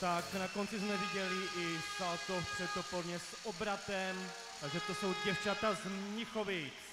Tak na konci jsme viděli i salto v Přetoporně s obratem, takže to jsou děvčata z Mnichovic.